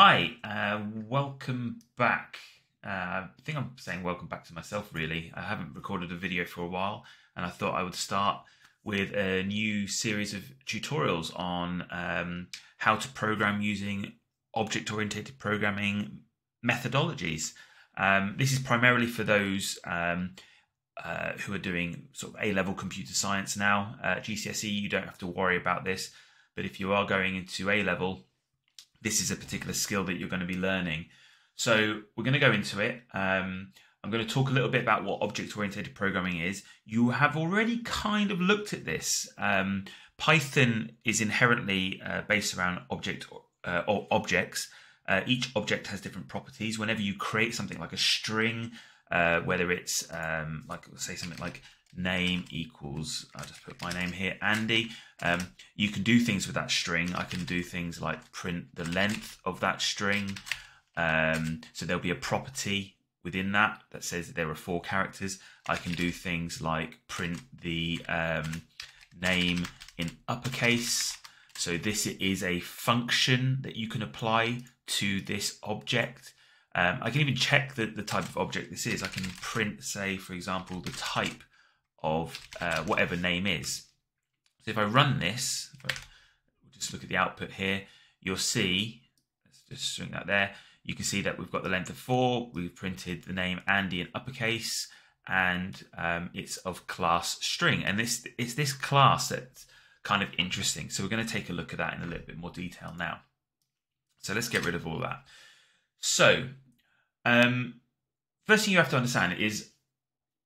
Hi, uh, welcome back. Uh, I think I'm saying welcome back to myself, really. I haven't recorded a video for a while, and I thought I would start with a new series of tutorials on um, how to program using object oriented programming methodologies. Um, this is primarily for those um, uh, who are doing sort of A level computer science now. Uh, GCSE, you don't have to worry about this, but if you are going into A level, this is a particular skill that you're going to be learning. So we're going to go into it. Um, I'm going to talk a little bit about what object oriented programming is. You have already kind of looked at this. Um, Python is inherently uh, based around object uh, or objects. Uh, each object has different properties. Whenever you create something like a string, uh, whether it's um, like say something like name equals, I'll just put my name here, Andy. Um, you can do things with that string. I can do things like print the length of that string. Um, so there'll be a property within that that says that there are four characters. I can do things like print the um, name in uppercase. So this is a function that you can apply to this object. Um, I can even check the, the type of object this is. I can print, say, for example, the type of uh, whatever name is. So if I run this, just look at the output here, you'll see, let's just string that there, you can see that we've got the length of four, we've printed the name Andy in uppercase, and um, it's of class string. And this it's this class that's kind of interesting. So we're going to take a look at that in a little bit more detail now. So let's get rid of all that. So um, first thing you have to understand is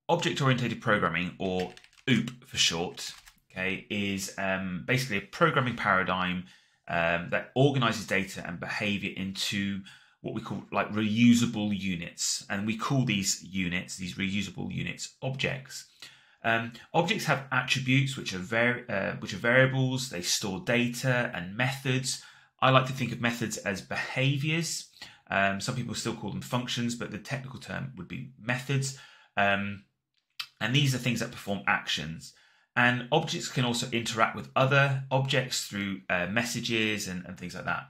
object-oriented programming, or OOP for short, okay, is um, basically a programming paradigm um, that organizes data and behavior into what we call like reusable units, and we call these units, these reusable units, objects. Um, objects have attributes which are uh, which are variables. They store data and methods. I like to think of methods as behaviors. Um, some people still call them functions, but the technical term would be methods. Um, and these are things that perform actions. And objects can also interact with other objects through uh, messages and, and, things like that.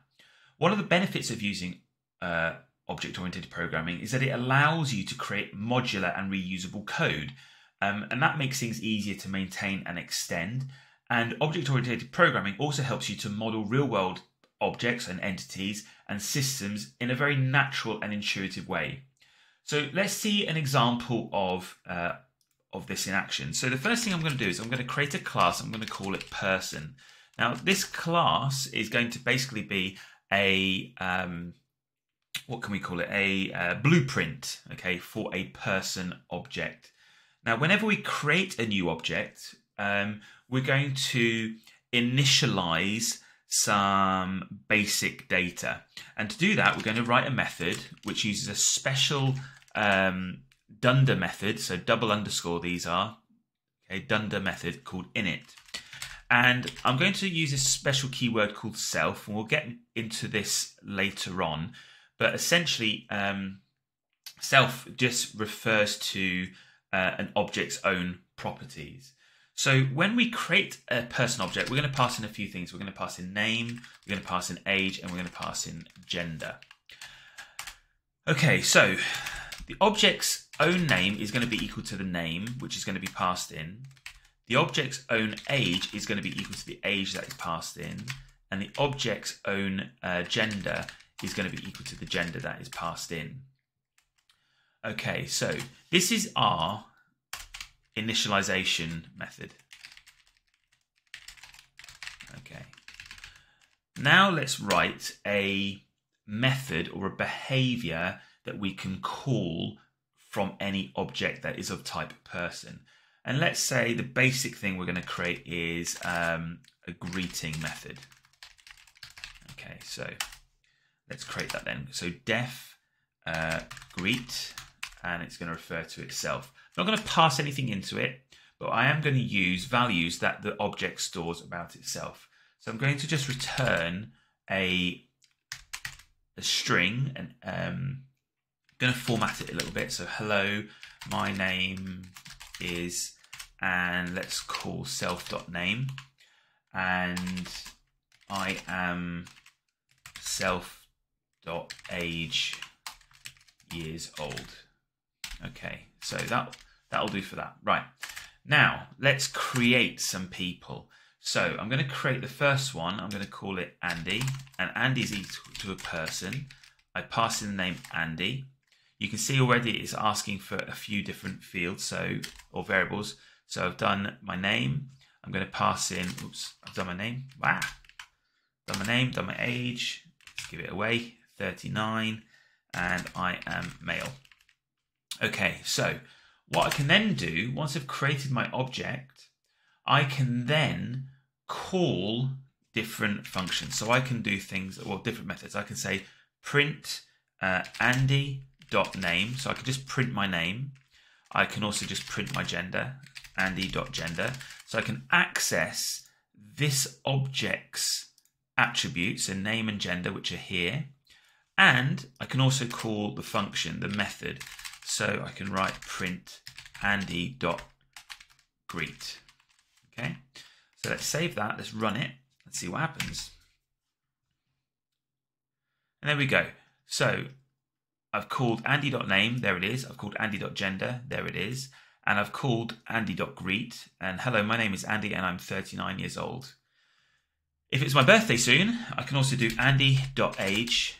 One of the benefits of using uh, object oriented programming is that it allows you to create modular and reusable code. Um, and that makes things easier to maintain and extend. And object oriented programming also helps you to model real world objects and entities and systems in a very natural and intuitive way. So let's see an example of uh, of this in action. So the first thing I'm going to do is I'm going to create a class. I'm going to call it person. Now this class is going to basically be a um, what can we call it? A uh, blueprint, okay, for a person object. Now, whenever we create a new object, um, we're going to initialize some basic data. And to do that, we're going to write a method which uses a special um, dunder method, so double underscore these are, okay, dunder method called init. And I'm going to use this special keyword called self, and we'll get into this later on. But essentially, um, self just refers to uh, an object's own properties. So when we create a person object, we're going to pass in a few things. We're going to pass in name, we're going to pass in age, and we're going to pass in gender. Okay, so the object's own name is going to be equal to the name, which is going to be passed in. The object's own age is going to be equal to the age that is passed in. And the object's own uh, gender is going to be equal to the gender that is passed in. Okay, so this is our initialization method. Okay. Now let's write a method or a behavior that we can call from any object that is of type person. And let's say the basic thing we're going to create is um, a greeting method. Okay, so let's create that then. So def uh, greet, and it's going to refer to itself. I'm not going to pass anything into it, but I am going to use values that the object stores about itself. So I'm going to just return a, a string and um, going to format it a little bit. So hello, my name is, and let's call self.name. And I am self dot age years old. Okay, so that that'll do for that. Right. Now, let's create some people. So I'm going to create the first one. I'm going to call it Andy, and Andy is equal to a person. I pass in the name Andy. You can see already it's asking for a few different fields, so or variables. So I've done my name. I'm going to pass in. Oops, I've done my name. Wow. Done my name. Done my age. Let's give it away. 39, and I am male. Okay, so what I can then do once I've created my object, I can then call different functions. So I can do things, well, different methods. I can say print uh, Andy dot name. So I can just print my name. I can also just print my gender, Andy dot gender. So I can access this object's attributes, so name and gender, which are here. And I can also call the function, the method. So I can write print Andy dot greet. Okay, so let's save that. Let's run it. Let's see what happens. And there we go. So I've called Andy.name, there it is. I've called Andy.gender, there it is. And I've called Andy.greet. And hello, my name is Andy and I'm 39 years old. If it's my birthday soon, I can also do Andy.age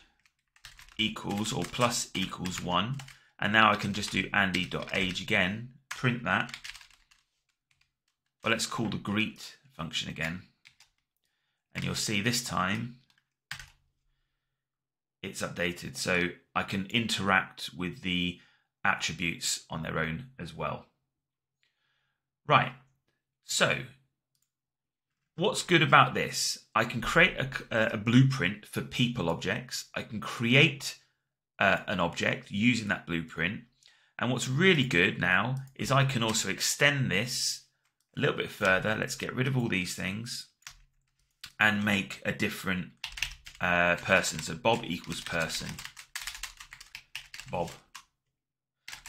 equals or plus equals 1. And now I can just do Andy.age again, print that. But let's call the greet function again. And you'll see this time it's updated. So I can interact with the attributes on their own as well. Right. So what's good about this? I can create a, a blueprint for people objects. I can create uh, an object using that blueprint. And what's really good now is I can also extend this a little bit further. Let's get rid of all these things and make a different uh, person. So Bob equals person. Bob.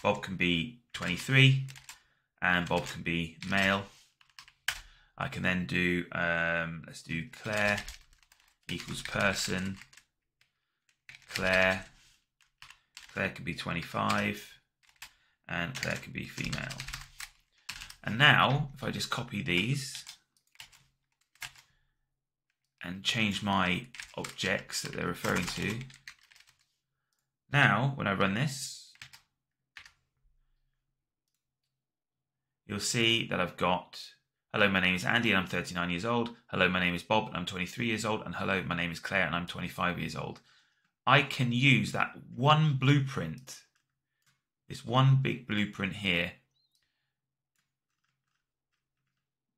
Bob can be 23 and Bob can be male. I can then do, um, let's do Claire equals person. Claire. Claire could be 25 and Claire could be female. And now, if I just copy these and change my objects that they're referring to, now when I run this, you'll see that I've got Hello, my name is Andy and I'm 39 years old. Hello, my name is Bob and I'm 23 years old. And hello, my name is Claire and I'm 25 years old. I can use that one blueprint, this one big blueprint here,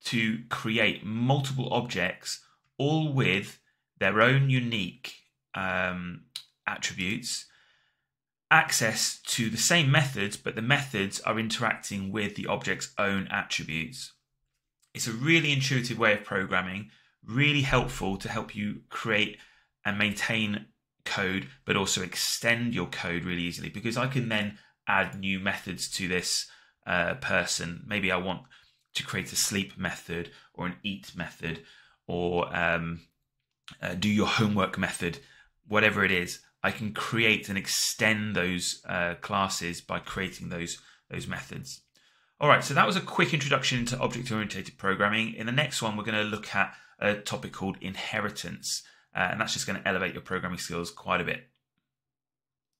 to create multiple objects, all with their own unique um, attributes, access to the same methods, but the methods are interacting with the object's own attributes. It's a really intuitive way of programming, really helpful to help you create and maintain code, but also extend your code really easily because I can then add new methods to this uh, person. Maybe I want to create a sleep method or an eat method or um, uh, do your homework method, whatever it is. I can create and extend those uh, classes by creating those those methods. All right, so that was a quick introduction into object-oriented programming. In the next one, we're going to look at a topic called inheritance, Uh, and that's just going to elevate your programming skills quite a bit.